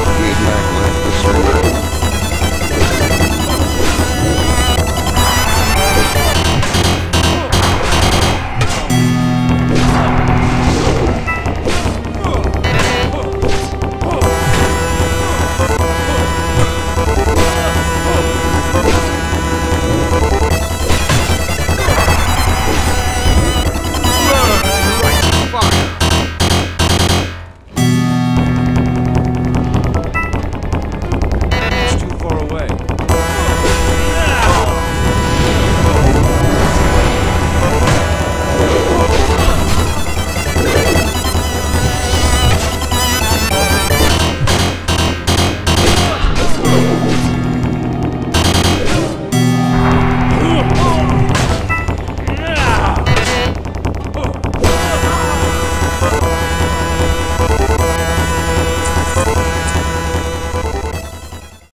Feedback left the server.